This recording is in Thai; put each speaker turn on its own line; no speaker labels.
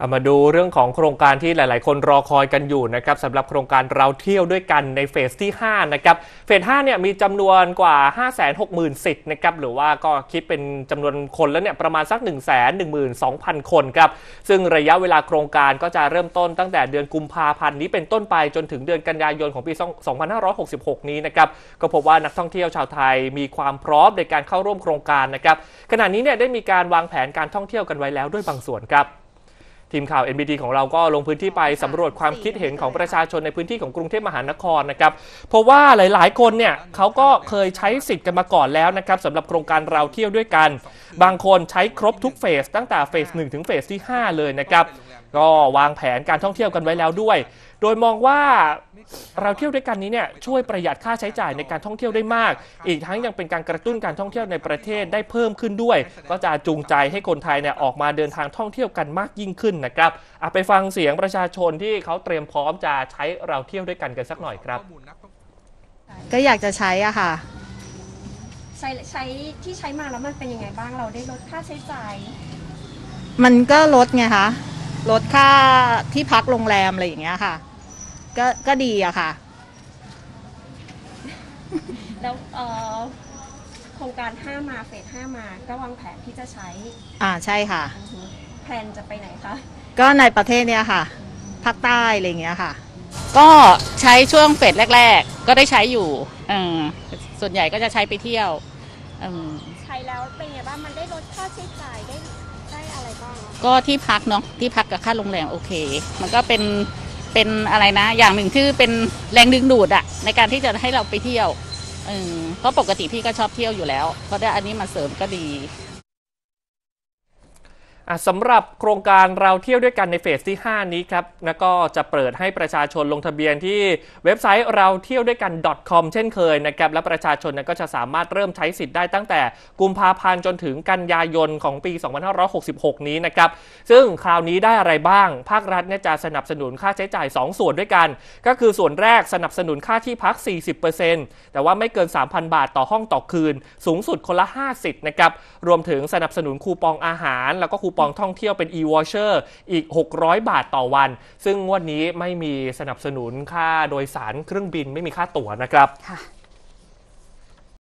เอามาดูเรื่องของโครงการที่หลาย ๆ คนรอคอยกันอยู่นะครับสำหรับโครงการเราเที่ยวด้วยกันในเฟสที่ 5 นะครับ เฟส 5 เนี่ยมีจำนวนกว่า 560,000 สิทธิ์นะครับ หรือว่าก็คิดเป็นจำนวนคนแล้วเนี่ยประมาณสัก 1 1 2 0 0 0 คนครับ ซึ่งระยะเวลาโครงการก็จะเริ่มต้นตั้งแต่เดือนกุมภาพันธ์นี้เป็นต้นไปจนถึงเดือนกันยายนของปี 2566 นี้นะครับ ก็พบว่านักท่องเที่ยวชาวไทยมีความพร้อมในการเข้าร่วมโครงการนะครับ ขณะนี้เนี่ยได้มีการวางแผนการท่องเที่ยวกันไว้แล้วด้วยบางส่วนครับ ทีมข่าว NBT ของเราก็ลงพื้นที่ไปสำรวจความคิดเห็นของประชาชนในพื้นที่ของกรุงเทพมหานครนะครับ เพราะว่าหลาย ๆ คนเนี่ยเขาก็เคยใช้สิทธิ์กันมาก่อนแล้วนะครับสำหรับโครงการเราเที่ยวด้วยกัน บางคนใช้ครบทุกเฟสตั้งแต่เฟส1ถึงเฟสที่ 5 เลยนะครับ ก็วางแผนการท่องเที่ยวกันไว้แล้วด้วย โดยมองว่าเราเที่ยวด้วยกันนี้เนี่ยช่วยประหยัดค่าใช้จ่ายในการท่องเที่ยวได้มาก อีกทั้งยังเป็นการกระตุ้นการท่องเที่ยวในประเทศได้เพิ่มขึ้นด้วย ก็จะจูงใจให้คนไทยเนี่ยออกมาเดินทางท่องเที่ยวกันมากยิ่งขึ้นนะครับอะไปฟังเสียงประชาชนที่เขาเตรียมพร้อมจะใช้เราเที่ยวด้วยกันกันสักหน่อยครับ
ก็อยากจะใช้อะค่ะ
ใช้ใช้ที่ใช้มาแล้วมันเป็นยังไงบ้างเราได้ลดค่าใช้จ่าย
มันก็ลดไงคะลดค่าที่พักโรงแรมอะไรอย่างเงี้ยค่ะ ก็ก็ดีอะค่ะ
แล้วเอ่อโครงการ 5 มาเฟส 5 มาก็วางแผนที่จะใช้
อ่าใช่ค่ะ
อือฮึแผนจะไปไหนคะ
ก็ในประเทศเนี้ยค่ะภาคใต้อะไรอย่างเงี้ยค่ะ
ก็ใช้ช่วงเฟสแรก ๆ ก็ได้ใช้อยู่เออส่วนใหญ่ก็จะใช้ไปเที่ยวเออ
ใช้แล้วเป็นยังไงบ้างมันได้ลดค่าใช้จ่ายได้ได้อะไรบ้างอะ
ก็ที่พักเนาะที่พักกับค่าโรงแรมโอเค มันก็เป็น เป็นอะไรนะ อย่างหนึ่งที่เป็นแรงดึงดูดอะในการที่จะให้เราไปเที่ยวเพราะปกติพี่ก็ชอบเที่ยวอยู่แล้วเพราะได้อันนี้มาเสริมก็ดี
สำหรับโครงการเราเที่ยวด้วยกันในเฟสที่ 5 นี้ครับ แล้วก็จะเปิดให้ประชาชนลงทะเบียนที่เว็บไซต์เราเที่ยวด้วยกัน .com เช่นเคยนะครับ และประชาชนก็จะสามารถเริ่มใช้สิทธิ์ได้ตั้งแต่กุมภาพันธ์จนถึงกันยายนของปี 2566 นี้นะครับ ซึ่งคราวนี้ได้อะไรบ้าง ภาครัฐจะสนับสนุนค่าใช้จ่าย 2 ส่วนด้วยกัน ก็คือส่วนแรกสนับสนุนค่าที่พัก 40%แต่ว่าไม่เกิน 3,000 บาทต่อห้องต่อคืน สูงสุดคนละ 50นะครับ รวมถึงสนับสนุนคูปองอาหารแล้วก็คูปองท่องเที่ยวเป็น e-voucher อีก 600 บาทต่อวัน ซึ่งวันี้ไม่มีสนับสนุนค่าโดยสารเครื่องบินไม่มีค่าตั๋วนะครับ
ค่ะ